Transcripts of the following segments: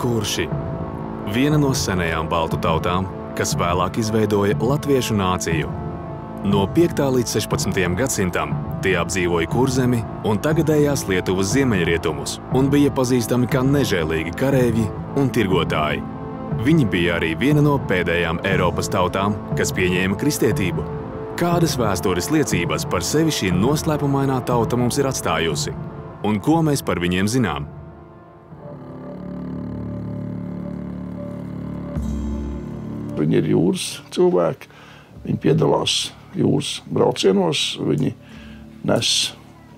Kurši - viena no senajām baltu tautām, kas vēlāk izveidoja latviešu nāciju. No 5. līdz 16. gadsimtam tie apdzīvoja kurzemi un tagadējās Lietuvas ziemeļrietumus un bija pazīstami kā nežēlīgi kareivji un tirgotāji. Viņi bija arī viena no pēdējām Eiropas tautām, kas pieņēma kristietību. Kādas vēstures liecības par sevi šī noslēpumainā tauta mums ir atstājusi? Un ko mēs par viņiem zinām? Viņi ir jūras cilvēki, viņi piedalās jūras braucienos, viņi nes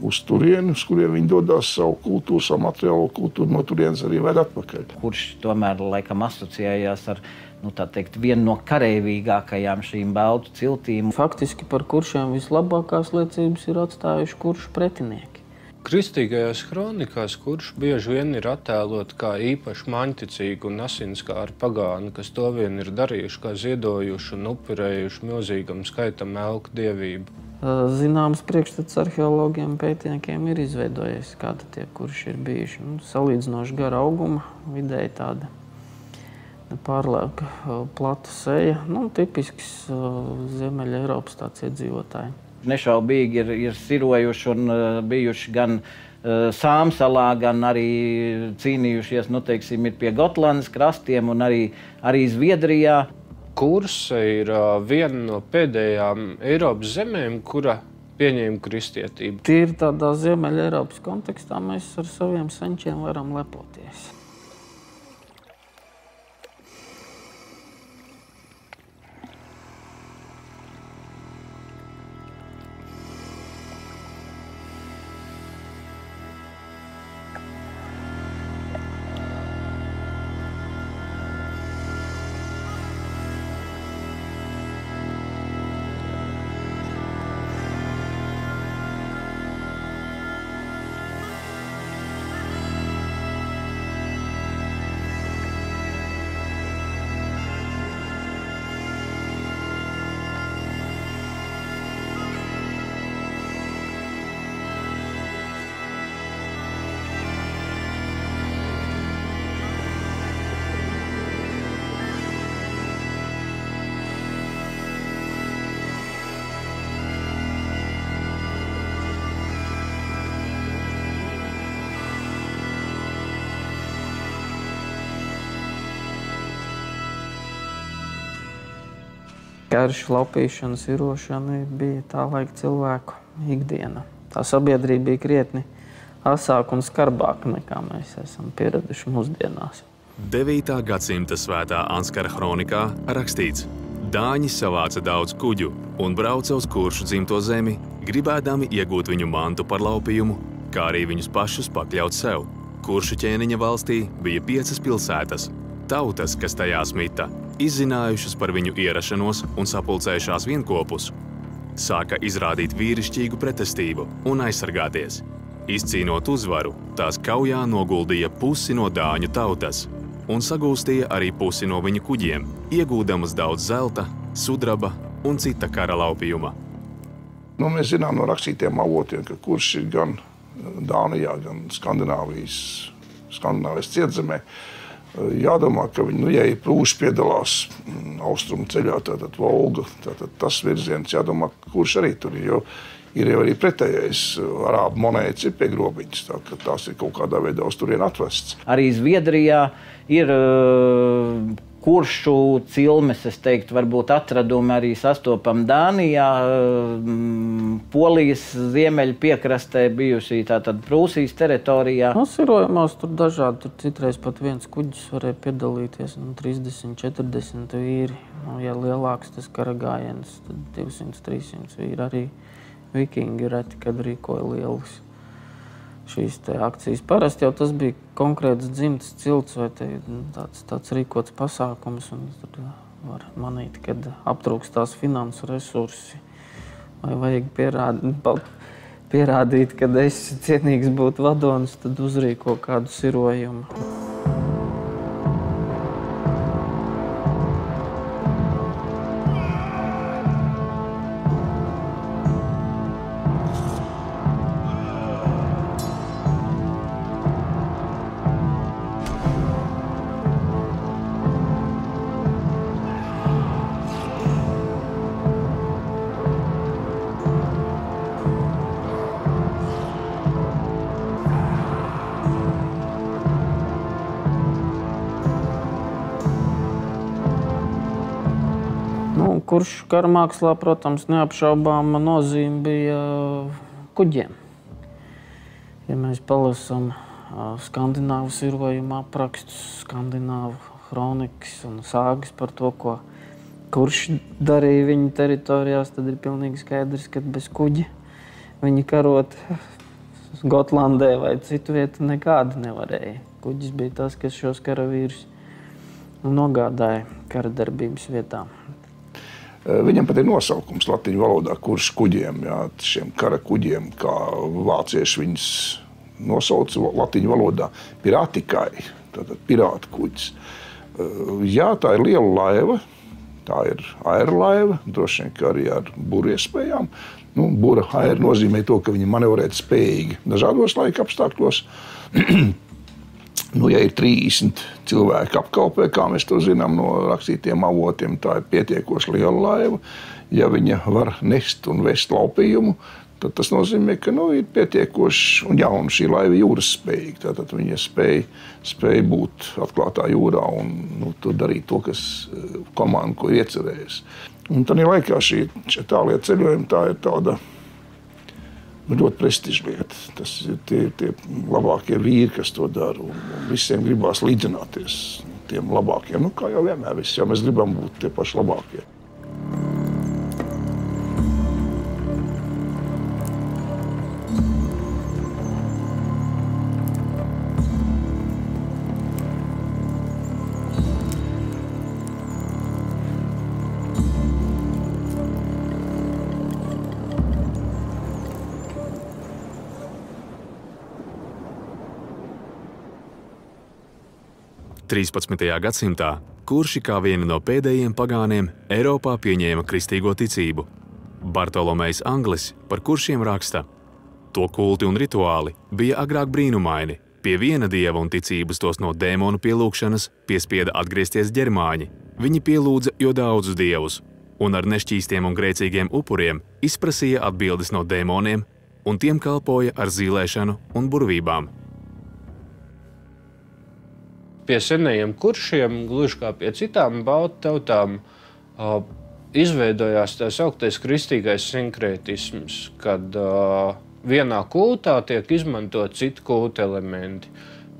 uz turieni, uz kuriem viņi dodas savu kultūru, savu materiālo kultūru, no turienes arī ved atpakaļ. Kurš tomēr laikam asociējās ar nu, teikt, vienu no karavīgākajām šīm baltu ciltīm. Faktiski par kuršiem vislabākās liecības ir atstājuši kuršu pretinieki. Kristīgajās kronikās, kurš bieži vien ir attēlot kā īpaši maņticīgi un asinskāri pagāni, kas to vien ir darījuši, kā ziedojuši un upurējuši milzīgam skaitam elku dievību. Zināms, priekšstats arheologiem pētniekiem ir izveidojies, kāda tie kurši ir bijuši. Nu, salīdzinoši gara auguma, vidēji tāda pārlēka plata seja, nu, tipisks Ziemeļa Eiropas tāds iedzīvotāji nešaubīgi ir, ir sirojuši un uh, bijuši gan uh, Sāmsalā, gan arī cīnījušies nu, teiksim, pie Gotlandes krastiem un arī, arī Zviedrijā. Kursa ir uh, viena no pēdējām Eiropas zemēm, kura pieņēma kristietību. Tīri tādā Ziemeļa Eiropas kontekstā mēs ar saviem senčiem varam lepoties. Karš, laupīšana, sirošana bija tā laika cilvēku ikdiena. Tā sabiedrība bija krietni asāka un skarbāka nekā mēs esam pieraduši mūsdienās. 9. gadsimta svētā Anskara kronikā rakstīts, Dāņi savāca daudz kuģu un brauca uz kuršu dzimto zemi, gribēdami iegūt viņu mantu par laupījumu, kā arī viņus pašus pakļaut sev. Kuršu ķēniņa valstī bija piecas pilsētas. Tautas, kas tajās mita, izzinājušas par viņu ierašanos un sapulcējušās vienopus, sāka izrādīt vīrišķīgu pretestību un aizsargāties. Izcīnot uzvaru, tās kaujā noguldīja pusi no dāņu tautas un sagūstīja arī pusi no viņu kuģiem, iegūdamas daudz zelta, sudraba un cita kara laupījuma. Nu, mēs zinām no rakstītiem avotiem, ka kurš ir gan Dānijā, gan Skandināvijas, Skandināvijas cietzemē. Jādomā, ka viņi, nu, ja ir prūši piedalās austrumu ceļā, tātad Volga, tātad tas virziens, jādomā, kurš arī tur ir. Jo ir jau arī pretējais arābu monētas, pie grobiņas. Tā, tās ir kaut kādā veidā uz turieni atvests. Arī Zviedrijā ir uh, kuršu cilmes, es teiktu, varbūt atradumi arī sastopam Dānijā, uh, Polijas ziemeļu piekrastē, bijusi tātad Prūsijas teritorijā. Sirojumos tur dažādi, tur citreiz pat viens kuģis varēja piedalīties, nu, 30, 40 vīri. Nu, ja lielāks tas karagājiens, tad 200, 300 vīri arī vikingi reti, kad rīkoja lielas šīs akcijas. Parasti jau tas bija konkrēts dzimtas cilts vai te, nu, tāds, tāds rīkots pasākums. Tur var manīt, kad aptrūkst tās finansu resursi vai vajag pierādīt, pierādīt ka es cienīgs būt vadonis, tad uzrīko kādu sirojumu. Kurš kara mākslā, protams, neapšaubāma nozīme bija kuģiem. Ja mēs palasām skandināvu sirojumu aprakstus, skandināvu kronikas un sāgas par to, ko kurš darīja viņa teritorijās, tad ir pilnīgi skaidrs, ka bez kuģa viņi karot Gotlandē vai citu vietu nekādu nevarēja. Kuģis bija tas, kas šos karavīrus nogādāja kara darbības vietā. Viņam pat ir nosaukums latviešu valodā, kurš kuģiem, jā, šiem kara kuģiem, kā vācieši viņus nosauca latviešu valodā, pirātikai, tātad pirāta kuģis. Jā, tā ir liela laiva, tā ir aerolaiva, droši vien arī ar būru iespējām. Nu, Būra aera nozīmē to, ka viņi manevrēt spējīgi dažādos laika apstākļos. nu, ja ir 30 cilvēki apkalpē, kā mēs to zinām no rakstītiem avotiem, tā ir pietiekoši liela laiva. Ja viņa var nest un vest laupījumu, tad tas nozīmē, ka nu, ir pietiekoši un jauna šī laiva jūras spējīga. Tad viņa spēja, spēja būt atklātā jūrā un nu, darīt to, kas eh, komanda ko ir iecerējusi. Un tad laikā šī, šī tālie ceļojumi tā ir tāda ļoti prestiža lieta. Tas ir tie, tie labākie vīri, kas to dara. Un, un visiem gribās līdzināties tiem labākiem. Nu, kā jau vienmēr, visi, jau mēs gribam būt tie paši labākie. 13. gadsimtā kurši kā viena no pēdējiem pagāniem Eiropā pieņēma kristīgo ticību. Bartolomejs Anglis par kuršiem raksta: To kulti un rituāli bija agrāk brīnumaini. Pie viena dieva un ticības tos no dēmonu pielūgšanas piespieda atgriezties ģermāņi. Viņi pielūdza jo daudzus dievus, un ar nešķīstiem un grēcīgiem upuriem izprasīja atbildes no dēmoniem, un tiem kalpoja ar zīlēšanu un burvībām pie senajiem kuršiem, gluži kā pie citām baltu tautām, izveidojās tā sauktais kristīgais sinkrētisms, kad vienā kultā tiek izmantot citu kultu elementi.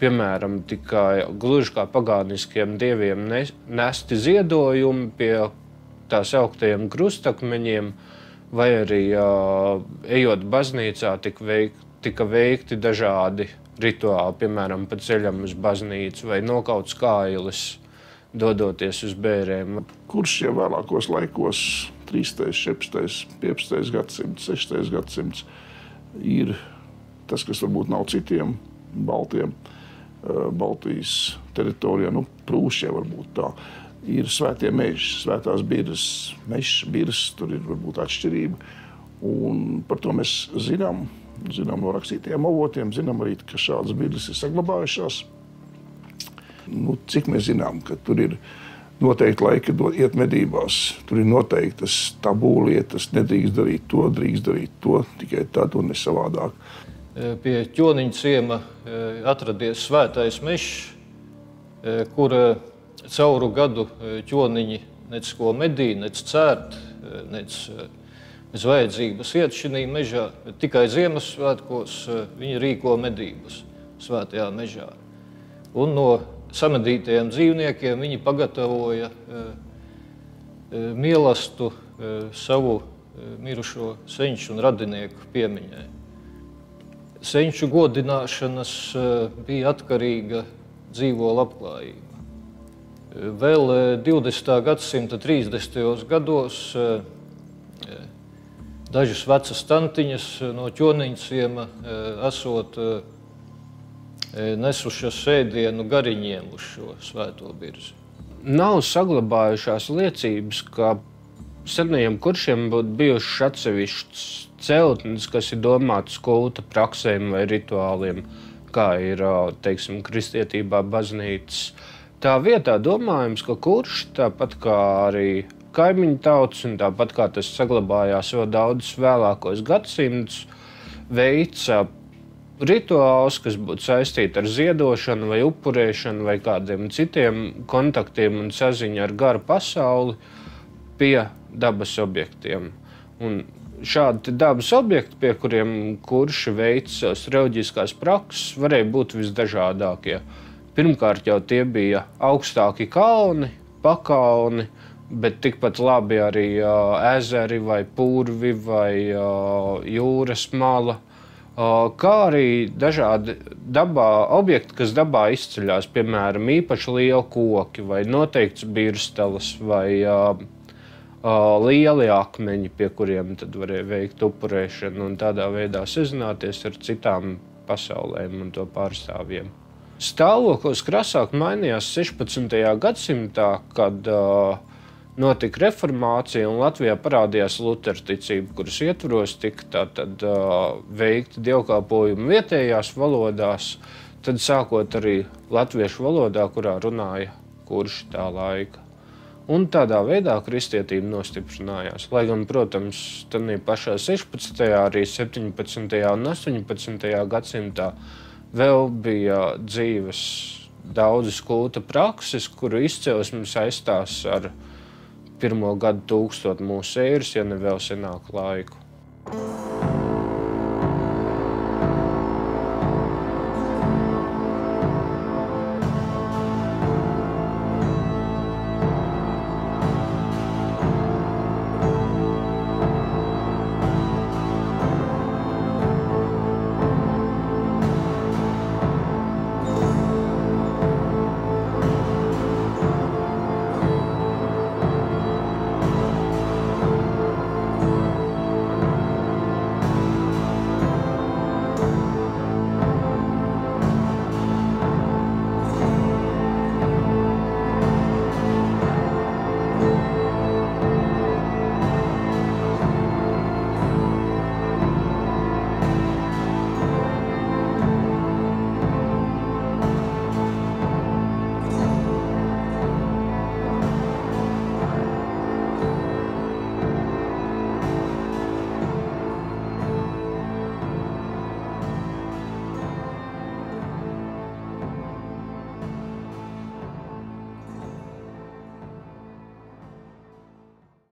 Piemēram, tikai gluži kā pagāniskiem dieviem nesti ziedojumi pie tā sauktajiem krustakmeņiem, vai arī ejot baznīcā, tika veikti, tika veikti dažādi rituāli, piemēram, pa ceļam uz baznīcu vai nokauts kājas, dodoties uz bērēm. Kurš jau vēlākos laikos, 13, 14, 15 gadsimts, 16 gadsimts, ir tas, kas varbūt nav citiem Baltiem, eh, Baltijas teritorijā, nu, Prūšie varbūt tā. Ir svētie meži, svētās biržas, mežs, biržas, tur ir varbūt atšķirība. Un par to mēs zinām, zinām no rakstītiem avotiem, zinām arī, ka šādas bildes ir saglabājušās. Nu, cik mēs zinām, ka tur ir noteikti laiki, iet medībās, tur ir noteiktas tabū lietas, nedrīkst darīt to, drīkst darīt to, tikai tad un ne savādāk. E, pie ķoniņa ciema e, atradies svētais mežs, e, kur cauru gadu ķoniņi nec ko medī, nec cērt, nec bez vajadzības iet šajā mežā, bet tikai Ziemassvētkos eh, viņi rīko medības svētajā mežā. Un no samedītajiem dzīvniekiem viņi pagatavoja eh, eh, mīlestību savu mirušo senču un radinieku piemiņai. Senču godināšanas bija atkarīga dzīvo labklājība. Vēl 20. gadsimta 30. gados dažas vecas tantiņas eh, no ķoniņciem eh, esot eh, nesušas sēdienu gariņiem uz šo svēto birzi. Nav saglabājušās liecības, ka senajiem kuršiem būtu bijušas atsevišķas celtnes, kas ir domātas kulta praksēm vai rituāliem, kā ir teiksim, kristietībā baznīcas. Tā vietā domājams, ka kurš tāpat kā arī kaimiņu tautas, un tāpat kā tas saglabājās vēl daudzus vēlākos gadsimtus, veica rituāls, kas būtu saistīti ar ziedošanu, vai upurēšanu, vai kādiem citiem kontaktiem un saziņu ar garu pasauli. pie dabas objektiem. Un šādi dabas objekti, pie kuriem kurši veic savas reliģiskās prakses, varēja būt visdažādākie. Pirmkārt, jau tie bija augstāki kalni, pakalni, bet tikpat labi arī uh, ezeri, vai purvi, vai uh, jūras mala. Uh, kā arī dažādi dabā objekti, kas dabā izceļas, piemēram, īpaši lieli koki, vai noteikts birstelis, vai uh, lieli akmeņi, pie kuriem varēja veikt upurēšanu un tādā veidā sazināties ar citām pasaulēm un to pārstāvjiem. Stāvoklis krasāk mainījās 16. gadsimtā, kad uh, notika reformācija un Latvijā parādījās Lutera ticība, kuras ietvaros tika tātad, uh, veikti dievkalpojumi vietējās valodās, tad sākot arī latviešu valodā, kurā runāja kurš tā laika. Un tādā veidā kristietība nostiprinājās. Lai gan, protams, tādā pašā 16., arī 17. un 18. gadsimtā vēl bija dzīves daudzas kulta prakses, kuru izcelsme saistās ar pirmo gadu tūkstošu mūsu eiras, ja ne vēl senāku laiku.